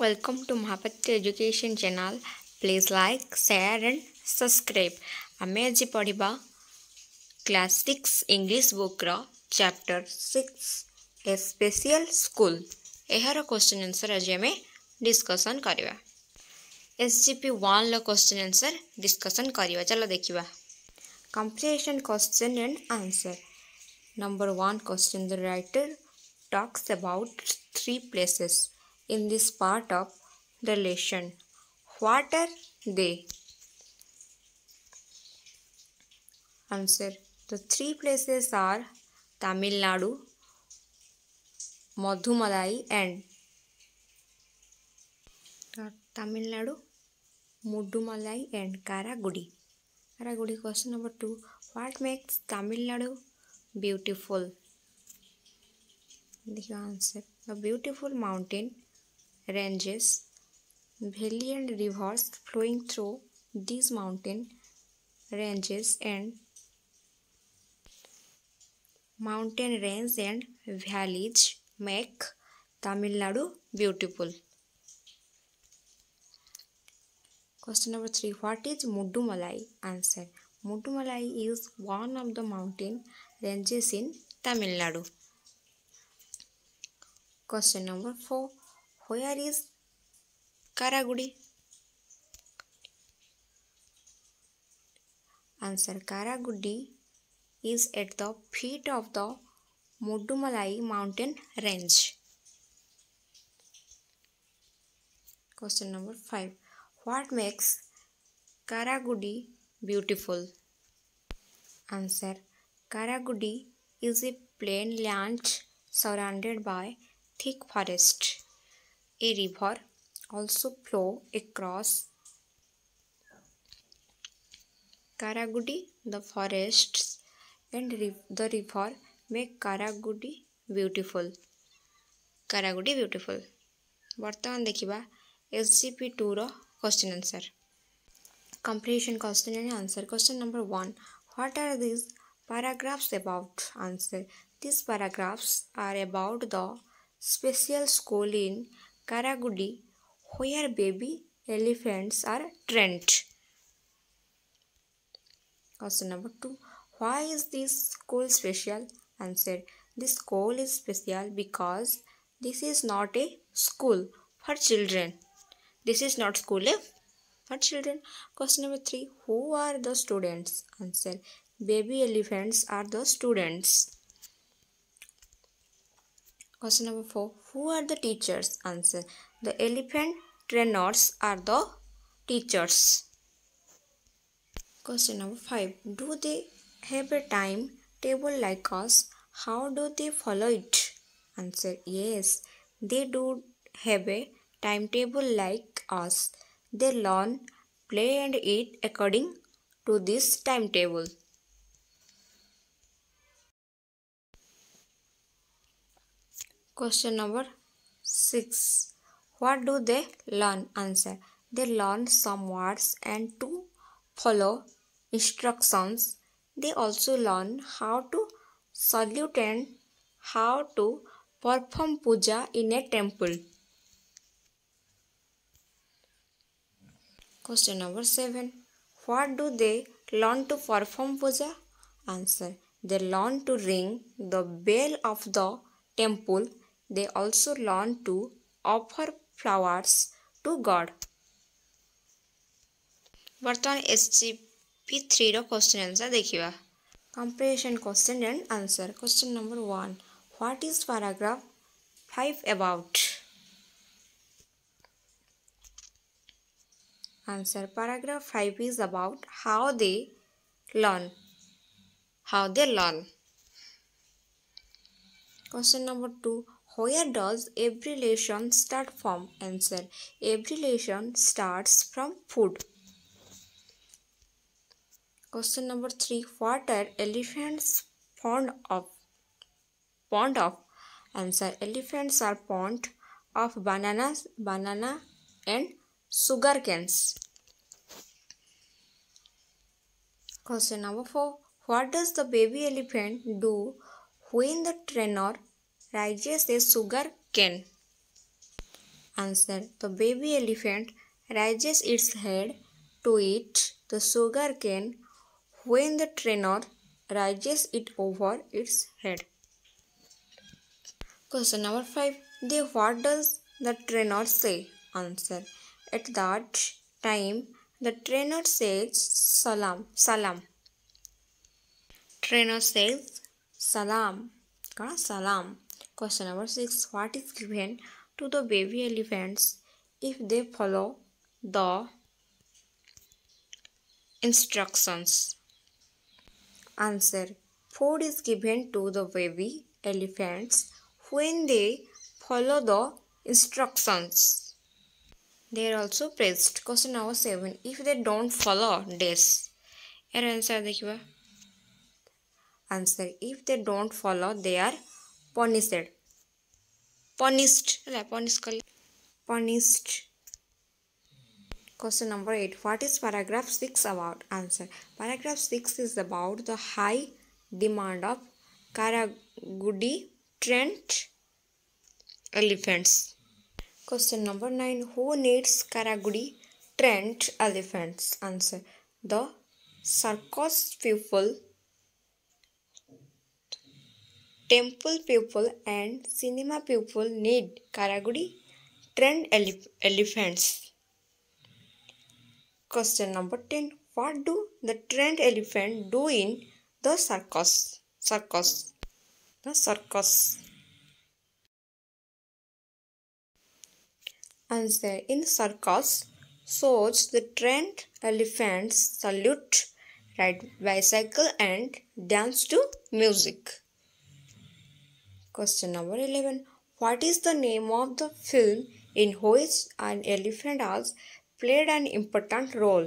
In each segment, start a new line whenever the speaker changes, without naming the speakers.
Welcome to Mahapatra Education channel. Please like, share and subscribe. ଆମେ ଆଜି ପଢ଼ିବା class six English ବୁକ୍ର chapter six a special school ଏହାର question answer ଆଜି ଆମେ discussion କରିବା S G P ୱାନ୍ର question answer discussion କରିବା ଚାଲ ଦେଖିବା comprehension question and answer number one question the writer talks about three places in this part of the lesson what are they answer the three places are tamil nadu madhumalai and tamil nadu mudumalai and karagudi Karagudi question number two. What makes Tamil Nadu beautiful? The answer. The beautiful mountain ranges, valley and rivers flowing through these mountain ranges and mountain range and valleys make Tamil Nadu beautiful. Question number three. What is Mudumalai? Answer. Mudumalai is one of the mountain ranges in Tamil Nadu. Question number four. Where is Karagudi? Answer. Karagudi is at the feet of the Mudumalai mountain range. Question number five. What makes Karagudi beautiful? Answer Karagudi is a plain land surrounded by thick forest. A river also flow across Karagudi. The forests and ri- the river make Karagudi beautiful. Karagudi beautiful. ବର୍ତ୍ତମାନ ଦେଖିବା S G P tour question answer. Comprehension question and answer. Question number one. What are these paragraphs about? Answer. These paragraphs are about the special school in Karagudi where baby elephants are trained. Question number two. Why is this school special? Answer. This school is special because this is not a school for children. This is not school eh? for children. Question number three. Who are the students? Answer. Baby elephants are the students. Question number four. Who are the teachers? Answer. The elephant trainers are the teachers. Question number five. Do they have a time table like us? How do they follow it? Answer. Yes, they do have a timetable like us. They learn, play, and eat according to this timetable. Question number 6. What do they learn? Answer. They learn some words and to follow instructions. They also learn how to salute and how to perform puja in a temple. Question number 7. What do they learn to perform puja? Answer. They learn to ring the bell of the temple They also learn to offer flowers to God. ବର୍ତ୍ତମାନ S G P ଥ୍ରୀର question answer ଦେଖିବା କମ୍ପ୍ରେହେସନ୍ question and answer question number one what is paragraph five about Answer paragraph 5 is about how they learn. How they learn. Question number 2 Where does every start from? Answer Every starts from food. Question number 3 What are elephants fond of? Fond of? Answer Elephants are fond of bananas, banana and sugar canes. Question number 4 What does the baby elephant do when the trainer raises a sugar cane? Answer The baby elephant raises its head to eat the sugar cane when the trainer raises it over its head. Question number 5. The what does the trainer say? Answer. At that time, the trainer says salam. Salam. Trainer says salam. Salam. Question number 6. What is given to the baby elephants if they follow the instructions? Answer. Food is given to the baby elephants when they follow the instructions. They are also praised. Question number 7. If they don't follow this. Answer. Answer. If they don't follow, they are punished punished ହେଲା punish କଲେ punished question number 8 what is paragraph 6 about answer paragraph 6 is about the high demand of karagudi trained elephants question number 9 who needs karagudi trained elephants answer the circus people temple people and cinema people need Karagudi trained elephants. Question number 10. What do the trained elephant do in the circus? Circus. The circus. Answer. In circus, shows the trained elephants salute, ride bicycle and dance to music. Question number 11. What is the name of the film in which an elephant has played an important role?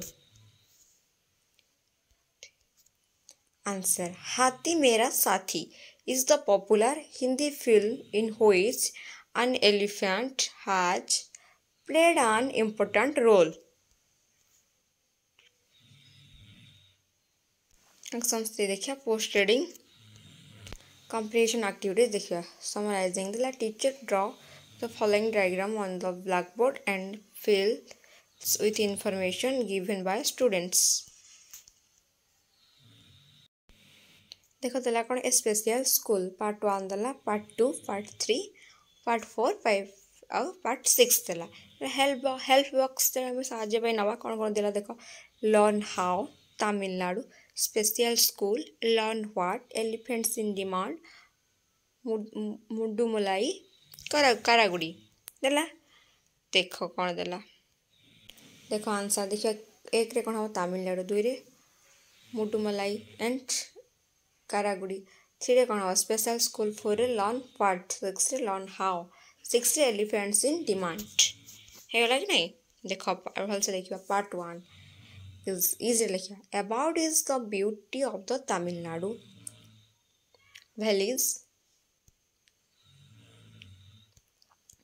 Answer. Hathi Mera Sathi is the popular Hindi film in which an elephant has played an important role. Next, देखिए post reading comprehension activities देखिए summarizing the teacher draw the following diagram on the blackboard and fill with information given by students देखो देला कौन special school part one देला part two part three part four five ଆଉ part six ଦେଲା help help box ଆମେ ସାହାଯ୍ୟ ପାଇଁ ନେବା କ'ଣ କ'ଣ ଦେଲା ଦେଖ learn how Tamil Nadu special school, learn what, elephants in demand, Mudumalai Karagudi ଦେଲା ଦେଖ କ'ଣ ଦେଲା ଦେଖ ଆନ୍ସର୍ ଦେଖିବା ଏକରେ କ'ଣ ହେବ ତାମିଲନାଡ଼ୁ ଦୁଇରେ ମୁଡୁମଲାଇ ଆଣ୍ଡ କାରାଗୁଡ଼ି ଥ୍ରୀରେ କ'ଣ ହେବ ସ୍ପେଶାଲ୍ ସ୍କୁଲ୍ ଫୋର୍ରେ ଲର୍ନ ପାର୍ଟ ସିକ୍ସରେ ଲର୍ନ ହାଓ ସିକ୍ସରେ ଏଲିଫେଣ୍ଟସ୍ ଇନ୍ ଡିମାଣ୍ଡ ହେଇଗଲା କି ନାହିଁ ଦେଖ ଭଲସେ ଦେଖିବା ପାର୍ଟ ୱାନ୍ is easy लिखा about is the beauty of the Tamil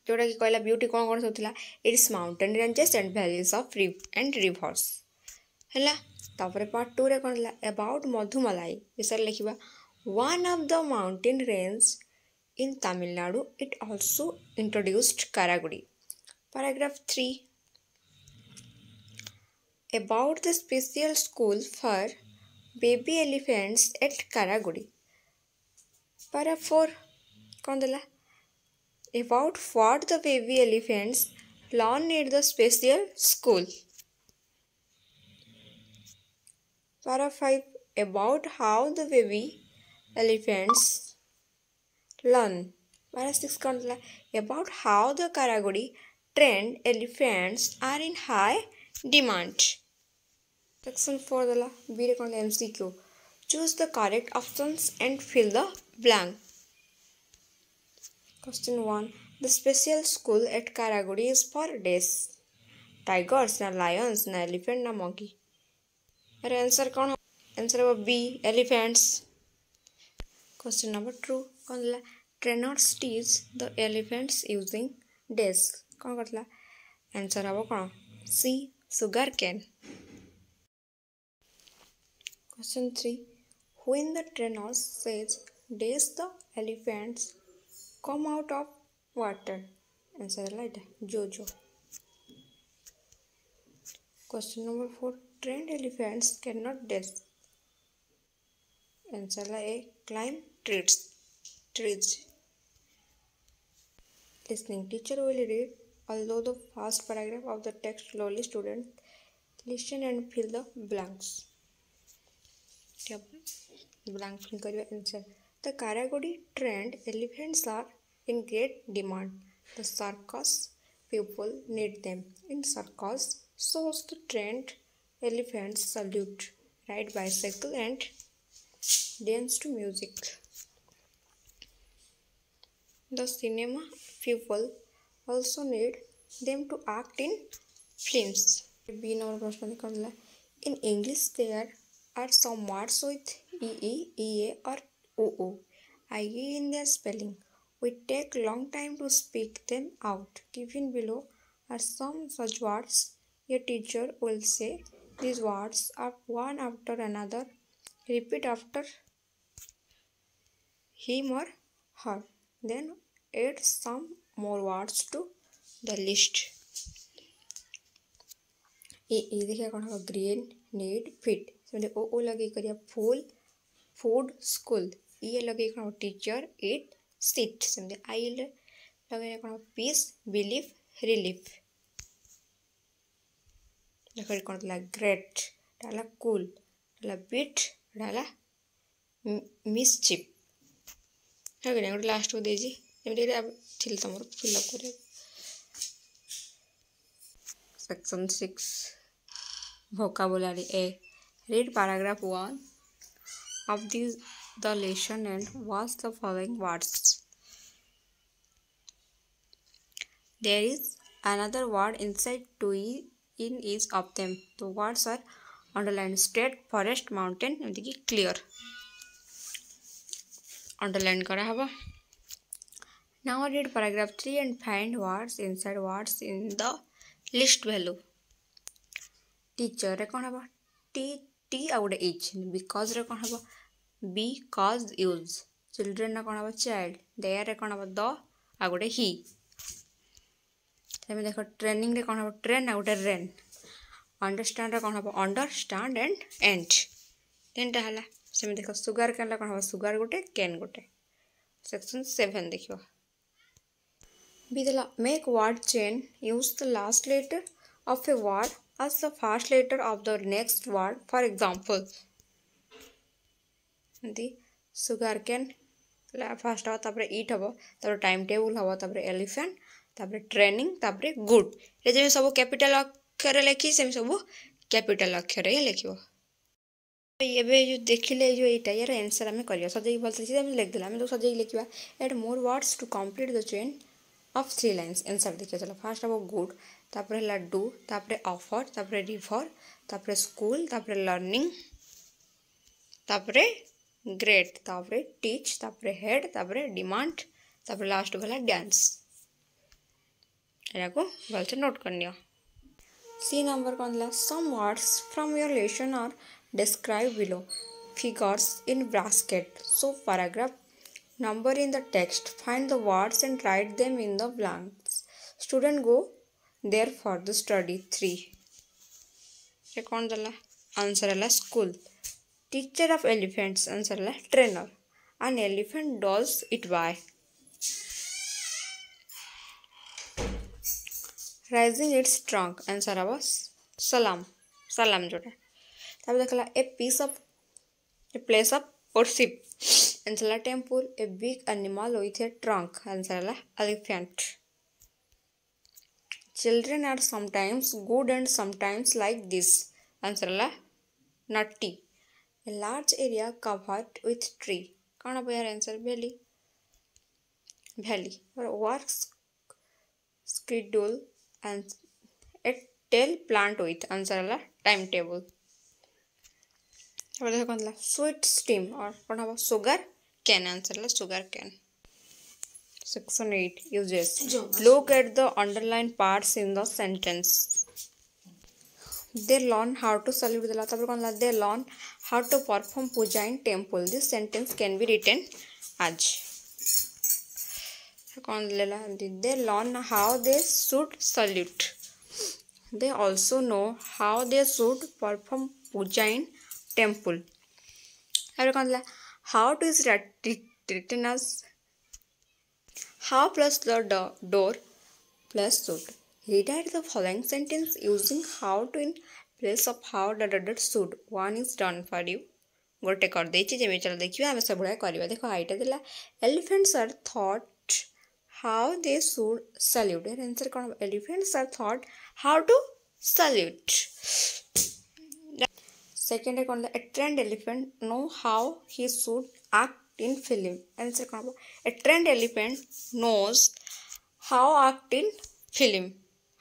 जोटा कि कहला ब्यूटी कौन कौन सब it's mountain ranges and valleys of and rivers है पार्ट टू रे कौन अबाउट मधुमलाई विषय लिखा one of the mountain range in Tamil Nadu it also introduced Karagudi paragraph three about the special school for baby elephants at Karagudi. Para 4 Kondala about what the baby elephants learn at the special school. Para 5 about how the baby elephants learn. Para 6 Kondala about how the Karagudi trained elephants are in high demand. Section 4 the la B the MCQ. Choose the correct options and fill the blank. Question 1. The special school at Karagudi is for days. Tigers, lions, elephants, elephant, na monkey. Answer kaun? Answer of B. Elephants. Question number 2. Kaun la? Trainers teach the elephants using desk. Kaun Answer of C. sugar cane. Question 3. When the trainer says, Days the elephants come out of water. Answer है इटा जोजो question number four trained elephants can not days answer है a climb trees trees listening teacher will read although the first paragraph of the text slowly student listen and fill the blanks. Blank fill kariba answer. The karagudi trained elephants are in great demand. The circus people need them. In circus shows the trained elephants salute ride bicycle and dance to music. The cinema people also need them to act in films. B in english there are some words with ee ea or oo ie in their spelling we take long time to speak them out given below are some such words your teacher will say these words are one after another repeat after him or her then add some more words to the list. ये ए देखिए कौन है green need fit समझे ओ ओ लगे करिए फूल food school ये लगे कौन टीचर इट सीट समझे आई लगे कौन पीस बिलीफ रिलीफ लगे कौन था ग्रेट डाला कूल डाला बिट डाला मिसचिप है गोटे लास्ट को दे ଯେମିତିକି ଥିଲି ତୁମର ଫିଲ୍ଅପ୍ କରିବାକୁ section 6 vocabulary a read paragraph 1 of this the lesson and watch the following words there is another word inside to in each of them the words are underlined state forest mountain ଏମିତିକି clear underline କରାହେବ Now read paragraph 3 and find what's inside what's in the list value. Teacher रे कौन हबा T T आ गोटे H because रे कौन हबा because use children रे कौन हबा child there रे कौन हबा the आ गोटे he तमे देखो ट्रेनिंग रे कौन हबा train आ गोटे ren अंडरस्टैंड रे कौन हबा अंडरस्टैंड एंड एंड तीनटा है सेम देख सुगार के कौन हम सुगार गोटे कैन गोटे सेक्शन सेभेन देखा Be the make word chain. Use the last letter of a word as the first letter of the next word. For example, ଏମିତି ସୁଗାର କେନ୍ ଫାଷ୍ଟ ହେବ ତାପରେ ଇଟ୍ ହେବ ତାପରେ ଟାଇମ୍ ଟେବୁଲ୍ ହେବ ତାପରେ ଏଲିଫେଣ୍ଟ ତାପରେ ଟ୍ରେନିଂ ତାପରେ ଗୁଡ୍ ଏ ଯେମିତି ସବୁ କ୍ୟାପିଟାଲ୍ ଅକ୍ଷରରେ ଲେଖି ସେମିତି ସବୁ କ୍ୟାପିଟାଲ୍ ଅକ୍ଷରରେ ये ଲେଖିବ जो ଯେଉଁ ଦେଖିଲେ ଏଇ ଯେଉଁ ଏଇଟା ଇଆର ଆନ୍ସର୍ ଆମେ କରିବା ସଜେଇକି ଭଲସେ ଆମେ ଲେଖିଦେଲେ ଆମେ ତାକୁ ସଜେଇକି लिखवा add more words to complete the chain of three lines answer देखिए चलो फास्ट हम गुड तापर है डू तापर ऑफर तापर रिभर तापर स्कूल तापर लर्निंग तापर ग्रेट तापर टीच तापर हेड तापर डिमांड तापर लास्ट गला डांस एटा को भलसे नोट करनियो सी नंबर कौन some words from your lesson are describe below figures in basket so paragraph number in the text find the words and write them in the blanks student go there for the study 3 ये कौन दला answer है school teacher of elephants answer है trainer an elephant does it by raising its trunk answer है सलाम सलाम जोटा तब देखला a piece of a place of worship Answer temple, a big animal with a trunk. Answer elephant. Children are sometimes good and sometimes like this. Answer nutty. A large area covered with tree. कौन अब यार answer valley valley और works schedule and a tail plant with answer है timetable अब देखो कौन sweet steam और कौन हवा sugar can answer sugar cane section Section 8 uses. Look at the underlined parts in the sentence. They learn how to salute the Lord. They learn how to perform puja in temple. This sentence can be written as. कौन लेला दे learn how they should salute they also know how they should perform puja in temple कौन How to is written as how plus the door plus should. Rewrite the following sentence using how to in place of how the dotted should. One is done for you. गोटे करदे Jamie चल देखिए आम सब करवा देख आईटा देला elephants are taught how they should salute answer कौन elephants are taught how to salute Second one, a trend elephant know how he should act in film. Answer one, a trend elephant knows how act in film.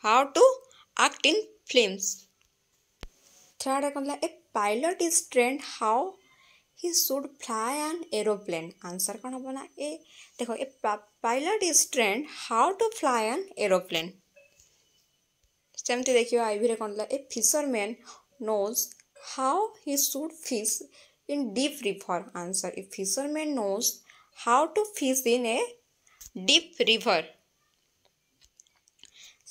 How to act in films. Third one, a pilot is trained how he should fly an aeroplane. Answer कौन होगा ना ए देखो ए pilot is trained how to fly an aeroplane. सेमती देखियो ivy रे कौन ला a fisherman knows how he should fish in deep river. Answer. A fisherman knows how to fish in a deep river.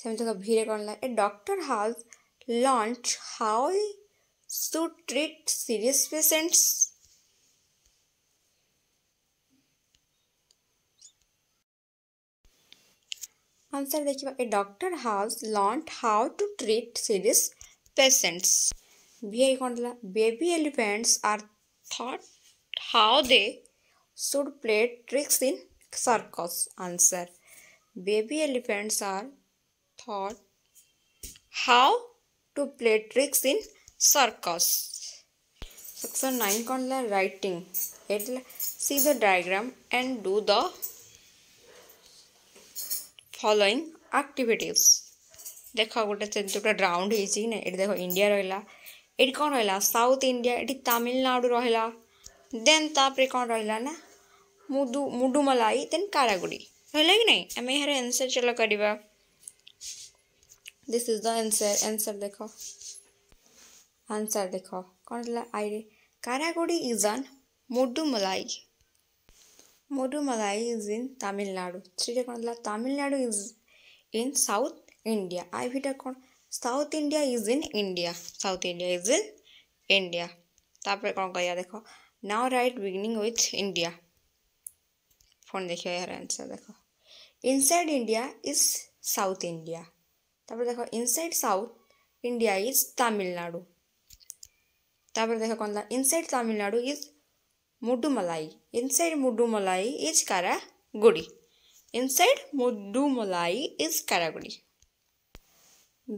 A doctor has learned how he should treat serious patients. Answer देखिए a doctor has learn how to treat serious patients VI Kondla. Baby elephants are taught how they should play tricks in circus. Answer. Baby elephants are taught how to play tricks in circus. Section 9 Kondla writing. It, see the diagram and do the following activities. देख गोटे दुटा round होती ना ये देख India रहा ଏଠି କ'ଣ ରହିଲା ସାଉଥ୍ ଇଣ୍ଡିଆ ଏଠି ତାମିଲନାଡ଼ୁ ରହିଲା ଦେନ୍ ତାପରେ କ'ଣ ରହିଲା ନା ମୁଦୁ ମୁଡୁମଲାଇ ଦେନ୍ କାରାଗୁଡ଼ି ରହିଲା କି ନାହିଁ ଆମେ ଏହାର ଆନ୍ସର୍ ଚାଲ କରିବା this is the answer answer ଦେଖ ଆନ୍ସର୍ ଦେଖ କ'ଣ ଥିଲା ଆଇରେ Karagudi is on Mudumalai Mudumalai is in Tamil Nadu. Three କଣ Tamil Nadu is in South India. I Vita କ'ଣ South India is in India. South India is in India. ତାପରେ କ'ଣ କରିବା ଦେଖ now write beginning with India. Phone ଦେଖିବା ଏହାର answer ଦେଖ inside India is South India. ତାପରେ ଦେଖ inside South India is Tamil Nadu. ତାପରେ ଦେଖ କ'ଣ inside Tamil Nadu is Mudumalai. Inside Mudumalai is Karagudi. Inside Mudumalai is Karagudi.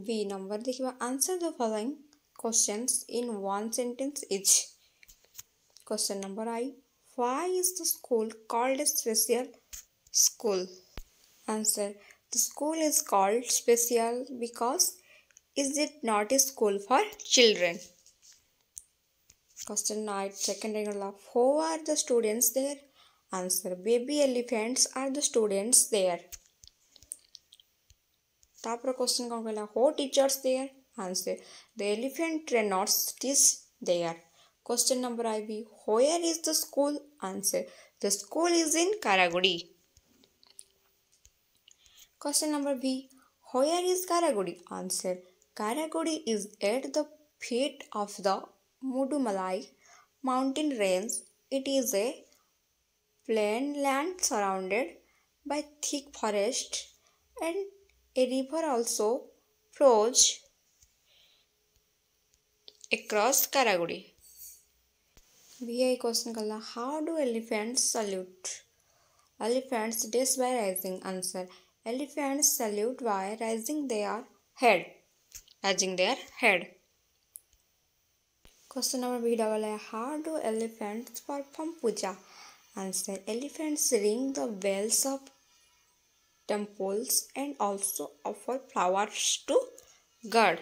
B number देखिए answer the following questions in one sentence each. Question number I. Why is the school called a special school? Answer. The school is called special because is it not a school for children? Question 9. Second regular. Who are the students there? Answer. Baby elephants are the students there. તાપરો question કોણ પહેલાં હો teachers there answer the elephant tray not સ્ટીચ there question number આવી where is the school answer the school is in Karagudi question number B where is Karagudi answer Karagudi is at the feet of the Mudumalai mountain range. It is a plain land surrounded by thick forest and a river also flows across Karagudi. VI question kala How do elephants salute? Elephants dash by rising. Answer. Elephants salute by raising their head. Raising their head. Question number B double A. How do elephants perform puja? Answer. Elephants ring the bells of temples and also offer flowers to God.